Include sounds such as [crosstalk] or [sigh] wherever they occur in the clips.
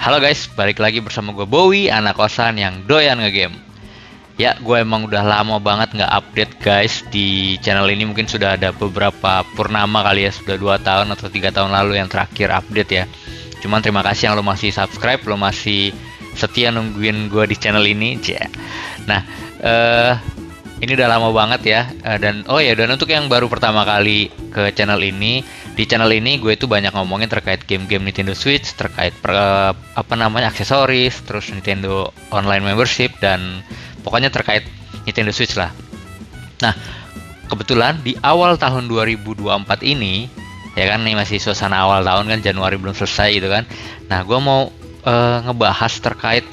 Halo guys, balik lagi bersama gue Bowie, anak kosan yang doyan ngegame. Ya, gue emang udah lama banget nggak update guys di channel ini. Mungkin sudah ada beberapa purnama kali ya, sudah dua tahun atau tiga tahun lalu yang terakhir update ya. Cuman terima kasih yang lo masih subscribe, lo masih setia nungguin gue di channel ini. Nah, eh ini udah lama banget ya. Uh, dan oh ya, dan untuk yang baru pertama kali ke channel ini, di channel ini gue itu banyak ngomongin terkait game-game Nintendo Switch, terkait per, uh, apa namanya aksesoris, terus Nintendo Online Membership dan pokoknya terkait Nintendo Switch lah. Nah, kebetulan di awal tahun 2024 ini, ya kan ini masih suasana awal tahun kan Januari belum selesai gitu kan. Nah, gue mau uh, ngebahas terkait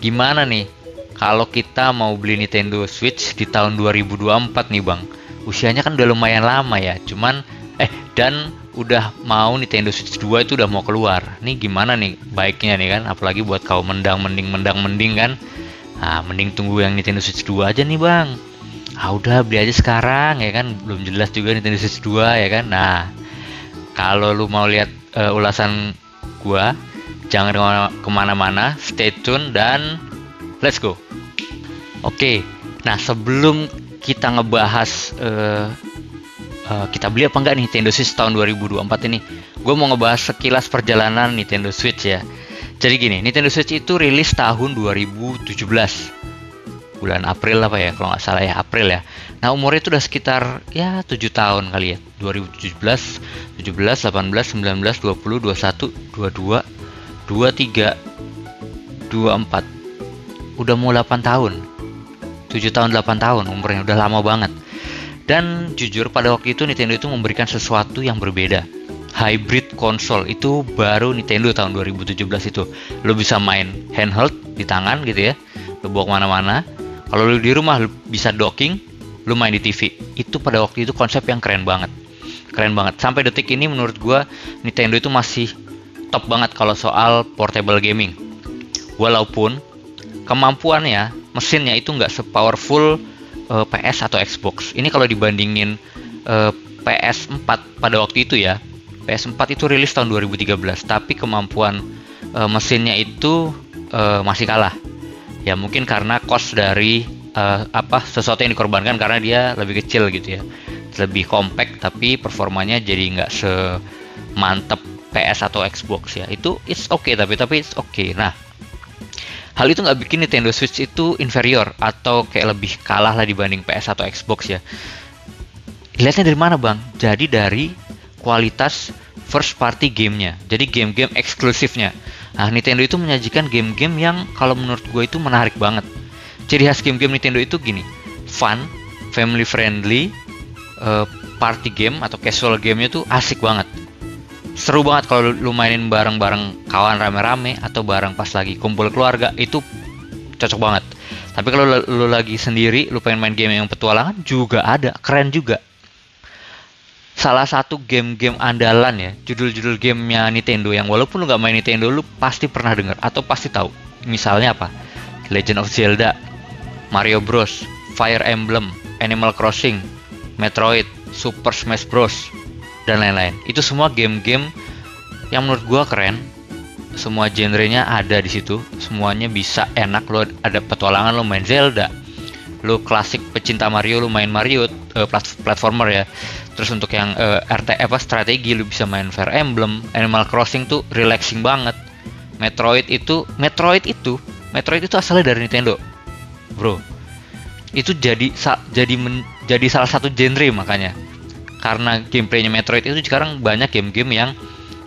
gimana nih kalau kita mau beli Nintendo Switch di tahun 2024 nih bang usianya kan udah lumayan lama ya cuman eh dan udah mau Nintendo Switch 2 itu udah mau keluar. Nih gimana nih baiknya nih kan? Apalagi buat kau mendang mending mendang mending kan? Nah mending tunggu yang Nintendo Switch 2 aja nih bang. Ah udah beli aja sekarang ya kan? Belum jelas juga Nintendo Switch 2 ya kan? Nah kalau lu mau lihat uh, ulasan gua jangan ke mana-mana. Stay tune dan let's go. Oke, nah sebelum kita ngebahas uh, uh, kita beli apa enggak nih Nintendo Switch tahun 2024 ini, gue mau ngebahas sekilas perjalanan Nintendo Switch ya. Jadi gini, Nintendo Switch itu rilis tahun 2017 bulan April apa ya kalau nggak salah ya April ya. Nah umurnya itu udah sekitar ya 7 tahun kali ya. 2017, 17, 18, 19, 20, 21, 22, 23, 24 udah mau 8 tahun. 7 tahun 8 tahun umurnya. Udah lama banget dan jujur pada waktu itu Nintendo itu memberikan sesuatu yang berbeda. Hybrid konsol itu baru Nintendo tahun 2017 itu. Lo bisa main handheld di tangan gitu ya. Lo bawa ke mana-mana. Kalau lo di rumah lo bisa docking lo main di TV itu pada waktu itu konsep yang keren banget. Keren banget. Sampai detik ini menurut gua Nintendo itu masih top banget kalau soal portable gaming. Walaupun kemampuannya mesinnya itu nggak sepowerful uh, eh, PS atau Xbox. Ini kalau dibandingin uh, eh, PS4 pada waktu itu ya, PS4 itu rilis tahun 2013, tapi kemampuan uh, mesinnya itu uh, masih kalah. Ya mungkin karena cost dari uh, apa sesuatu yang dikorbankan karena dia lebih kecil gitu ya, lebih compact tapi performanya jadi nggak semantep PS atau Xbox ya. Itu it's okay tapi tapi it's okay. Nah hal itu nggak bikin Nintendo Switch itu inferior atau kayak lebih kalah lah dibanding PS atau Xbox ya. Lihatnya dari mana bang? Jadi dari kualitas first party gamenya. Jadi game-game eksklusifnya. Nah Nintendo itu menyajikan game-game yang kalau menurut gue itu menarik banget. Ciri khas game-game Nintendo itu gini, fun, family friendly, uh, party game atau casual gamenya tuh asik banget seru banget kalau lu mainin bareng-bareng kawan rame-rame atau bareng pas lagi kumpul keluarga itu cocok banget. Tapi kalau lu lagi sendiri lu pengen main game yang petualangan juga ada. Keren juga. Salah satu game-game andalan ya judul-judul gamenya Nintendo yang walaupun lu gak main Nintendo lu pasti pernah dengar atau pasti tahu. Misalnya apa? Legend of Zelda Mario Bros Fire Emblem Animal Crossing Metroid Super Smash Bros dan lain-lain. Itu semua game-game yang menurut gua keren. Semua genrenya ada di situ. Semuanya bisa enak lo ada petualangan lo main Zelda. Lo klasik pecinta Mario lo main Mario uh, platformer ya. Terus untuk yang uh, eh, RT apa strategi lo bisa main Fire Emblem, Animal Crossing tuh relaxing banget. Metroid itu Metroid itu Metroid itu asalnya dari Nintendo. Bro. Itu jadi jadi men, jadi salah satu genre makanya karena gameplaynya Metroid itu sekarang banyak game-game yang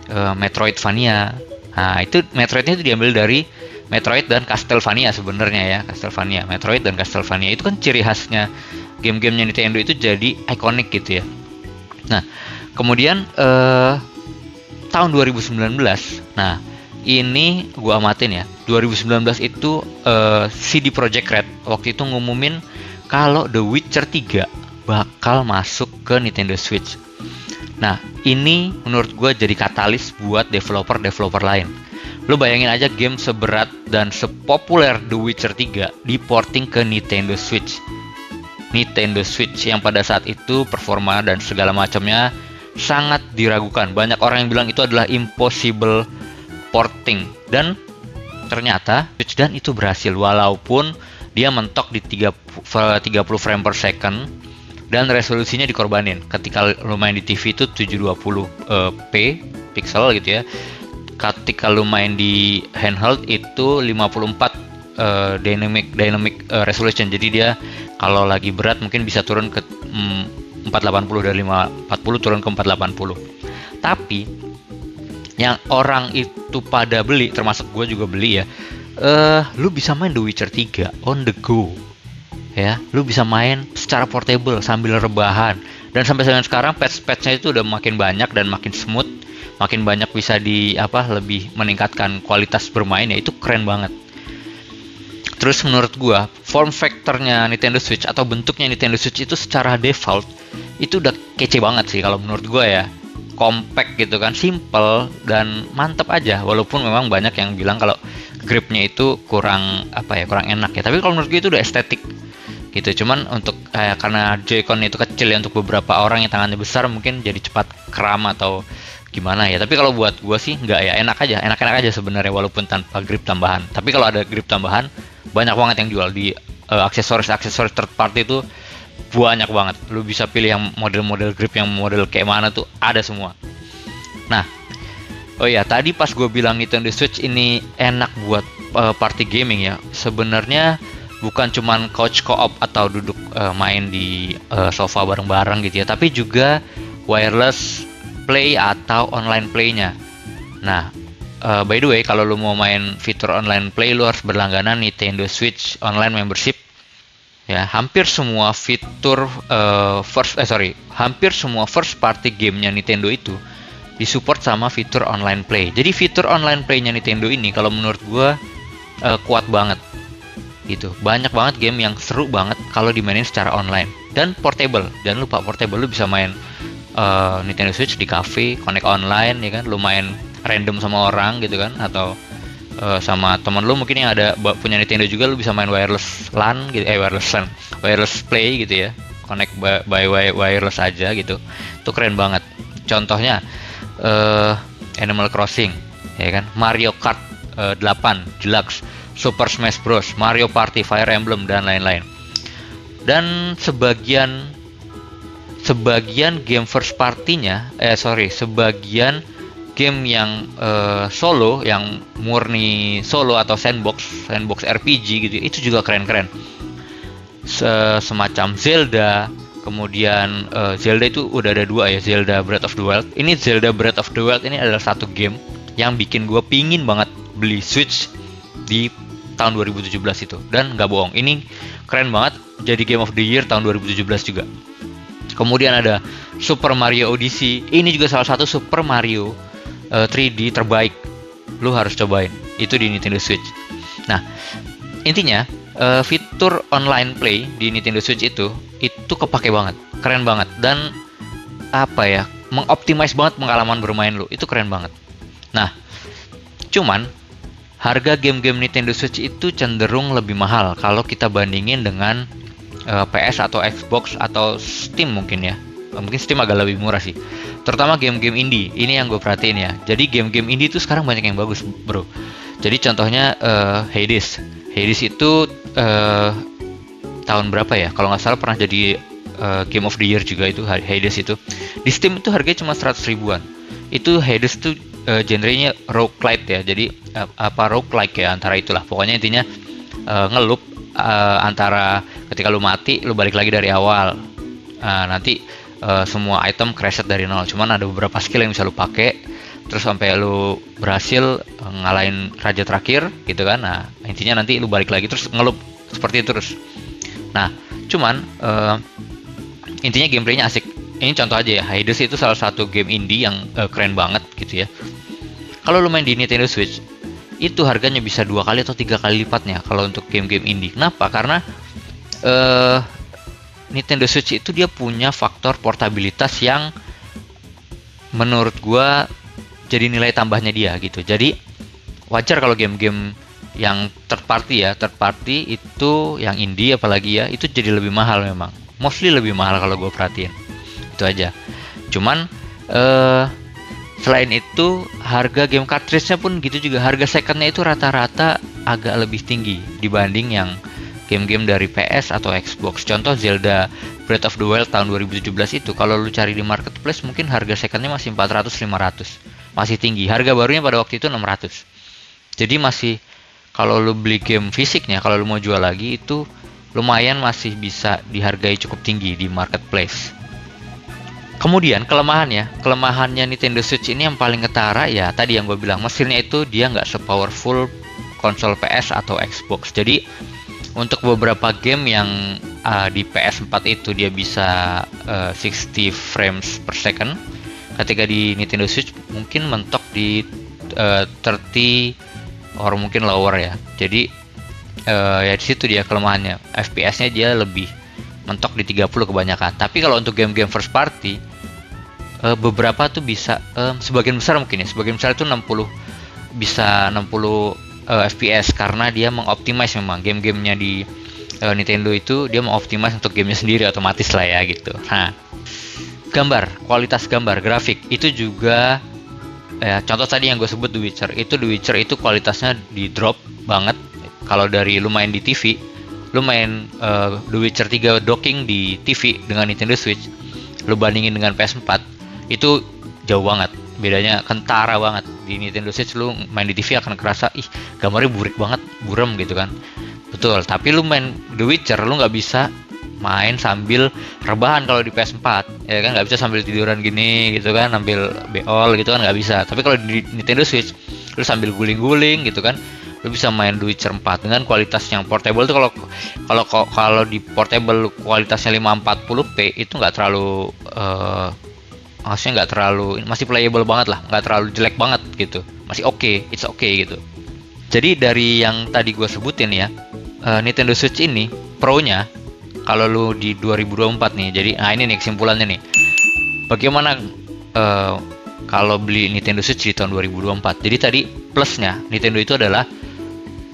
uh, Metroidvania. Nah, itu Metroidnya itu diambil dari Metroid dan Castlevania sebenarnya ya, Castlevania, Metroid dan Castlevania itu kan ciri khasnya game-gamenya Nintendo itu jadi ikonik gitu ya. Nah, kemudian uh, tahun 2019, nah ini gua amatin ya, 2019 itu uh, CD Projekt Red waktu itu ngumumin kalau The Witcher 3 bakal masuk ke Nintendo Switch. Nah, ini menurut gue jadi katalis buat developer-developer lain. Lo bayangin aja game seberat dan sepopuler The Witcher 3 diporting ke Nintendo Switch. Nintendo Switch yang pada saat itu performa dan segala macamnya sangat diragukan. Banyak orang yang bilang itu adalah impossible porting dan ternyata Switch dan itu berhasil walaupun dia mentok di 30, 30 frame per second dan resolusinya dikorbanin. Ketika lu main di TV itu 720 uh, p pixel gitu ya. Ketika lu main di handheld itu 54 uh, dynamic dynamic uh, resolution. Jadi dia kalau lagi berat mungkin bisa turun ke mm, 480 dari 540 turun ke 480 tapi yang orang itu pada beli termasuk gue juga beli ya uh, lu bisa main The Witcher 3 on the go ya. Lu bisa main secara portable sambil rebahan. Dan sampai sekarang patch-patchnya itu udah makin banyak dan makin smooth. Makin banyak bisa di apa lebih meningkatkan kualitas bermain. Ya itu keren banget. Terus menurut gua form factornya Nintendo Switch atau bentuknya Nintendo Switch itu secara default itu udah kece banget sih kalau menurut gua ya. Compact gitu kan simple dan mantep aja. Walaupun memang banyak yang bilang kalau gripnya itu kurang apa ya kurang enak ya. Tapi kalau menurut gue itu udah estetik gitu. Cuman untuk eh, karena Joy-Con itu kecil ya untuk beberapa orang yang tangannya besar mungkin jadi cepat kram atau gimana ya. Tapi kalau buat gue sih nggak ya enak aja enak-enak aja sebenarnya walaupun tanpa grip tambahan. Tapi kalau ada grip tambahan banyak banget yang jual di uh, aksesoris aksesoris third party itu banyak banget. Lu bisa pilih yang model-model grip yang model kayak mana tuh ada semua. Nah oh ya tadi pas gue bilang Nintendo Switch ini enak buat uh, party gaming ya. Sebenarnya bukan cuman couch co-op atau duduk uh, main di uh, sofa bareng-bareng gitu ya, tapi juga wireless play atau online playnya. Nah, uh, by the way, kalau lu mau main fitur online play, lu harus berlangganan Nintendo Switch Online Membership. Ya, hampir semua fitur uh, first, eh sorry, hampir semua first party gamenya Nintendo itu disupport sama fitur online play. Jadi fitur online playnya Nintendo ini, kalau menurut gua uh, kuat banget gitu. Banyak banget game yang seru banget kalau dimainin secara online. Dan portable. Jangan lupa portable lu bisa main uh, Nintendo Switch di cafe connect online ya kan? Lu main random sama orang gitu kan? Atau uh, sama temen lu mungkin yang ada punya Nintendo juga lu bisa main wireless LAN gitu eh wireless LAN wireless play gitu ya. Connect by, by wireless aja gitu. Itu keren banget. Contohnya uh, Animal Crossing ya kan? Mario Kart uh, 8 Deluxe Super Smash Bros, Mario Party, Fire Emblem dan lain-lain. Dan sebagian sebagian game first partinya, eh sorry, sebagian game yang uh, solo, yang murni solo atau sandbox, sandbox RPG gitu, itu juga keren-keren. Se semacam Zelda, kemudian uh, Zelda itu udah ada dua ya, Zelda Breath of the Wild. Ini Zelda Breath of the Wild ini adalah satu game yang bikin gue pingin banget beli Switch di tahun 2017 itu. Dan nggak bohong ini keren banget jadi Game of the Year tahun 2017 juga. Kemudian ada Super Mario Odyssey. Ini juga salah satu Super Mario uh, eh, 3D terbaik. Lu harus cobain. Itu di Nintendo Switch. Nah intinya uh, fitur online play di Nintendo Switch itu itu kepake banget. Keren banget. Dan apa ya mengoptimize banget pengalaman bermain lu. Itu keren banget. Nah cuman harga game-game Nintendo Switch itu cenderung lebih mahal kalau kita bandingin dengan uh, eh, PS atau Xbox atau Steam mungkin ya. Uh, mungkin Steam agak lebih murah sih. Terutama game-game indie. Ini yang gue perhatiin ya. Jadi game-game indie itu sekarang banyak yang bagus, bro. Jadi contohnya uh, Hades. Hades itu uh, tahun berapa ya? Kalau nggak salah pernah jadi uh, Game of the Year juga itu Hades itu. Di Steam itu harganya cuma 100 ribuan. Itu Hades tuh uh, genrenya roguelite ya. Jadi uh, apa roguelike ya antara itulah. Pokoknya intinya uh, ngelup uh, antara ketika lu mati lu balik lagi dari awal. Uh, nanti uh, semua item reset dari nol. Cuman ada beberapa skill yang bisa lu pakai terus sampai lu berhasil ngalahin raja terakhir gitu kan. Nah, intinya nanti lu balik lagi terus ngelup seperti itu terus. Nah, cuman uh, intinya gameplaynya asik ini contoh aja ya Hades itu salah satu game indie yang uh, keren banget gitu ya. Kalau lu main di Nintendo Switch itu harganya bisa dua kali atau tiga kali lipatnya kalau untuk game-game indie. Kenapa? Karena uh, Nintendo Switch itu dia punya faktor portabilitas yang menurut gua jadi nilai tambahnya dia gitu. Jadi wajar kalau game-game yang third party ya third party itu yang indie apalagi ya itu jadi lebih mahal memang. Mostly lebih mahal kalau gue perhatiin itu aja cuman uh, Selain itu, harga game cartridge-nya pun gitu juga. Harga secondnya itu rata-rata agak lebih tinggi dibanding yang game-game dari PS atau Xbox. Contoh Zelda Breath of the Wild tahun 2017 itu, kalau lu cari di marketplace mungkin harga secondnya masih 400-500. Masih tinggi. Harga barunya pada waktu itu 600. Jadi masih kalau lu beli game fisiknya, kalau lu mau jual lagi itu lumayan masih bisa dihargai cukup tinggi di marketplace. Kemudian kelemahannya, kelemahannya Nintendo Switch ini yang paling ketara ya tadi yang gue bilang mesinnya itu dia nggak sepowerful konsol PS atau Xbox. Jadi untuk beberapa game yang uh, di PS4 itu dia bisa uh, 60 frames per second, ketika di Nintendo Switch mungkin mentok di uh, 30 or mungkin lower ya. Jadi uh, ya di situ dia kelemahannya. FPS-nya dia lebih mentok di 30 kebanyakan. Tapi kalau untuk game-game first party uh, beberapa tuh bisa uh, sebagian besar mungkin ya, sebagian besar itu 60 bisa 60 uh, FPS karena dia mengoptimize memang game-gamenya di uh, Nintendo itu dia mengoptimize untuk gamenya sendiri otomatis lah ya gitu. Nah, gambar, kualitas gambar, grafik itu juga ya contoh tadi yang gue sebut The Witcher itu The Witcher itu kualitasnya di drop banget kalau dari lu main di TV lu main uh, The Witcher 3 docking di TV dengan Nintendo Switch lu bandingin dengan PS4 itu jauh banget. Bedanya kentara banget. Di Nintendo Switch lu main di TV akan kerasa ih gambarnya burik banget burem gitu kan. Betul tapi lu main The Witcher lu nggak bisa main sambil rebahan kalau di PS4 ya kan? Nggak bisa sambil tiduran gini gitu kan? Sambil beol gitu kan? Nggak bisa. Tapi kalau di Nintendo Switch lu sambil guling-guling gitu kan? Lu bisa main The Witcher 4 dengan kualitas yang portable. Tuh kalau kalau kalau di portable kualitasnya 540p itu nggak terlalu uh, maksudnya nggak terlalu masih playable banget lah nggak terlalu jelek banget gitu. Masih oke okay, it's okay gitu. Jadi dari yang tadi gue sebutin ya uh, Nintendo Switch ini Pro-nya kalau lu di 2024 nih jadi nah ini nih kesimpulannya nih. Bagaimana uh, kalau beli Nintendo Switch di tahun 2024 jadi tadi plusnya Nintendo itu adalah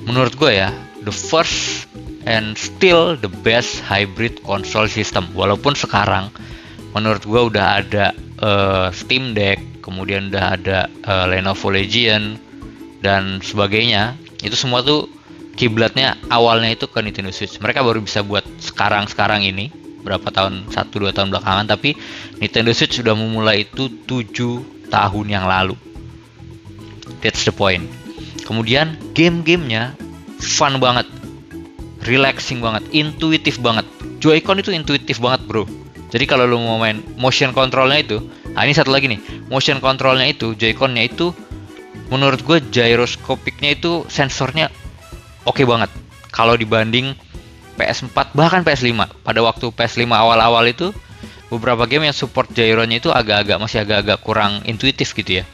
menurut gue ya the first and still the best hybrid console system. Walaupun sekarang menurut gue udah ada uh, Steam Deck kemudian udah ada uh, Lenovo Legion dan sebagainya itu semua tuh kiblatnya awalnya itu ke Nintendo Switch mereka baru bisa buat sekarang sekarang ini berapa tahun satu dua tahun belakangan tapi Nintendo Switch sudah memulai itu tujuh tahun yang lalu that's the point Kemudian game-gamenya fun banget, relaxing banget, intuitif banget. Joy-Con itu intuitif banget bro. Jadi kalau lu mau main motion controlnya itu, nah ini satu lagi nih, motion controlnya itu, Joy-Connya itu, menurut gue gyroscopicnya itu sensornya oke okay banget. Kalau dibanding PS4 bahkan PS5 pada waktu PS5 awal-awal itu beberapa game yang support gyronya itu agak-agak masih agak-agak kurang intuitif gitu ya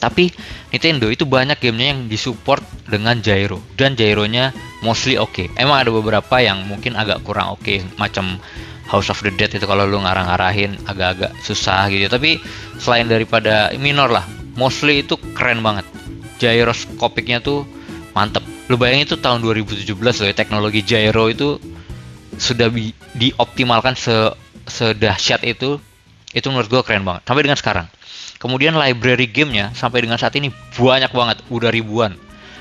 tapi Nintendo itu banyak gamenya yang disupport dengan gyro dan gyronya mostly oke. Okay. Emang ada beberapa yang mungkin agak kurang oke, okay, macam House of the Dead itu kalau lu ngarang-ngarahin agak-agak susah gitu. Tapi selain daripada minor lah, mostly itu keren banget. Gyroscopicnya tuh mantep. Lu bayangin itu tahun 2017 loh ya, teknologi gyro itu sudah dioptimalkan se sedahsyat itu. Itu menurut gua keren banget. Sampai dengan sekarang Kemudian library gamenya sampai dengan saat ini banyak banget, udah ribuan.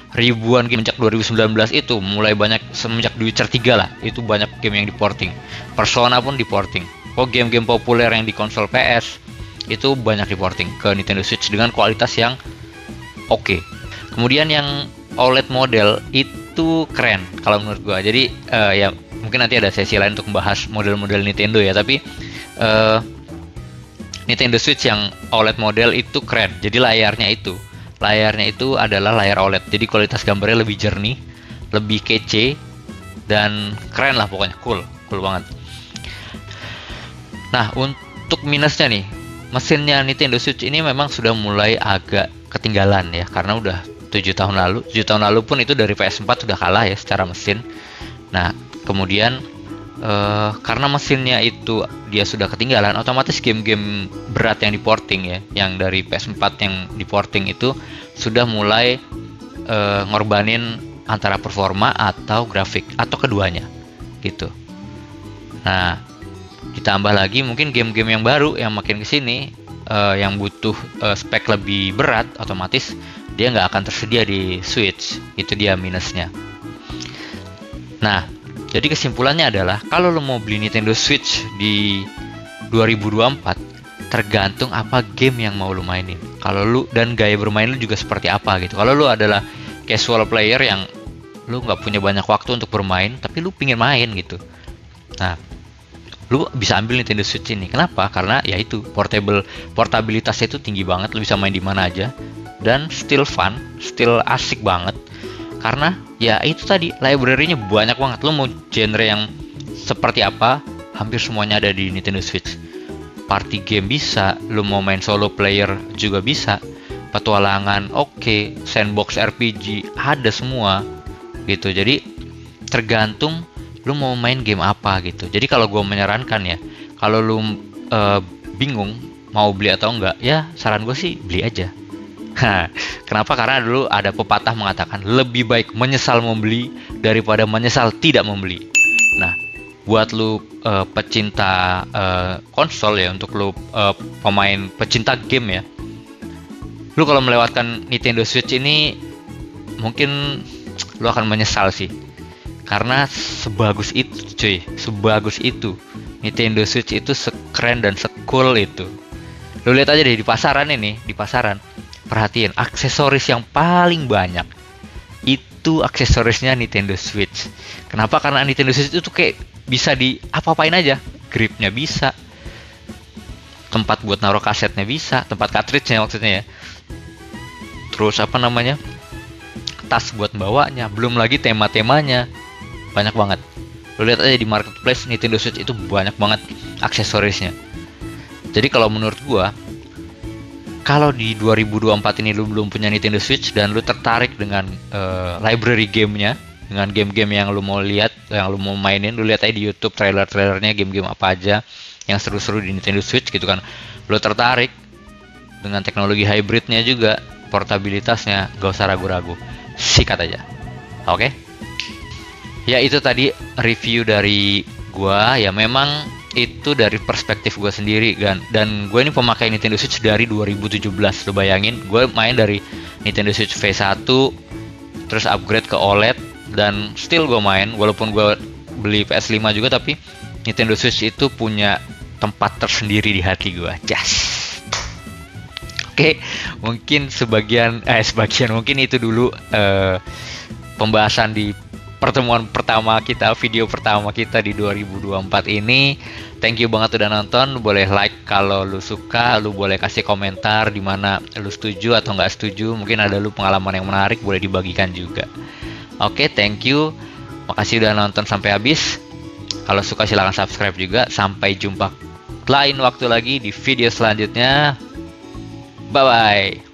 Ribuan game sejak 2019 itu mulai banyak semenjak The Witcher 3 lah, itu banyak game yang diporting. Persona pun diporting. Oh game-game populer yang di konsol PS itu banyak diporting ke Nintendo Switch dengan kualitas yang oke. Okay. Kemudian yang OLED model itu keren kalau menurut gua. Jadi uh, ya mungkin nanti ada sesi lain untuk membahas model-model Nintendo ya, tapi uh, Nintendo Switch yang OLED model itu keren. Jadi layarnya itu, layarnya itu adalah layar OLED. Jadi kualitas gambarnya lebih jernih, lebih kece dan keren lah pokoknya, cool, cool banget. Nah, untuk minusnya nih, mesinnya Nintendo Switch ini memang sudah mulai agak ketinggalan ya karena udah 7 tahun lalu 7 tahun lalu pun itu dari PS4 sudah kalah ya secara mesin nah kemudian uh, karena mesinnya itu dia sudah ketinggalan otomatis game-game berat yang diporting ya yang dari PS4 yang diporting itu sudah mulai uh, ngorbanin antara performa atau grafik atau keduanya gitu. Nah ditambah lagi mungkin game-game yang baru yang makin ke sini uh, yang butuh uh, spek lebih berat otomatis dia nggak akan tersedia di Switch. Itu dia minusnya. Nah jadi kesimpulannya adalah kalau lo mau beli Nintendo Switch di 2024 tergantung apa game yang mau lo mainin kalau lu dan gaya bermain lu juga seperti apa gitu kalau lu adalah casual player yang lu nggak punya banyak waktu untuk bermain tapi lu pingin main gitu nah lu bisa ambil Nintendo Switch ini. Kenapa? Karena ya itu portable portabilitasnya itu tinggi banget, lu bisa main di mana aja dan still fun, still asik banget. Karena ya itu tadi library-nya banyak banget. Lu mau genre yang seperti apa, hampir semuanya ada di Nintendo Switch. Party game bisa, lu mau main solo player juga bisa. Petualangan oke, okay, sandbox RPG ada semua gitu. Jadi tergantung lu mau main game apa gitu jadi kalau gue menyarankan ya kalau lu uh, bingung mau beli atau enggak ya saran gue sih beli aja [laughs] Kenapa? Karena dulu ada pepatah mengatakan lebih baik menyesal membeli daripada menyesal tidak membeli. Nah, buat lu uh, pecinta uh, konsol ya untuk lu uh, pemain pecinta game ya. Lu kalau melewatkan Nintendo Switch ini mungkin lu akan menyesal sih karena sebagus itu cuy sebagus itu Nintendo Switch itu sekeren dan secool itu lu lihat aja deh di pasaran ini di pasaran perhatiin aksesoris yang paling banyak itu aksesorisnya Nintendo Switch. Kenapa? Karena Nintendo Switch itu kayak bisa di apa-apain aja. Gripnya bisa. Tempat buat naruh kasetnya bisa. Tempat cartridge-nya maksudnya ya. Terus apa namanya? Tas buat bawanya. Belum lagi tema-temanya. Banyak banget. Lo lihat aja di marketplace Nintendo Switch itu banyak banget aksesorisnya. Jadi kalau menurut gua kalau di 2024 ini lu belum punya Nintendo Switch dan lu tertarik dengan uh, library gamenya dengan game-game yang lu mau lihat yang lu mau mainin lu lihat aja di YouTube trailer-trailernya game-game apa aja yang seru-seru di Nintendo Switch gitu kan. Lu tertarik dengan teknologi hybridnya juga portabilitasnya gak usah ragu-ragu. Sikat aja. Oke? Okay? ya itu tadi review dari gua. Ya memang itu dari perspektif gue sendiri kan dan gue ini pemakai Nintendo Switch dari 2017 lo bayangin. Gue main dari Nintendo Switch V1 terus upgrade ke OLED dan still gue main walaupun gue beli PS5 juga tapi Nintendo Switch itu punya tempat tersendiri di hati gue jas. Oke mungkin sebagian eh sebagian mungkin itu dulu uh, pembahasan di pertemuan pertama kita, video pertama kita di 2024 ini. Thank you banget udah nonton. Boleh like kalau lu suka, lu boleh kasih komentar di mana lu setuju atau nggak setuju. Mungkin ada lu pengalaman yang menarik, boleh dibagikan juga. Oke, okay, thank you. Makasih udah nonton sampai habis. Kalau suka silahkan subscribe juga. Sampai jumpa lain waktu lagi di video selanjutnya. Bye bye.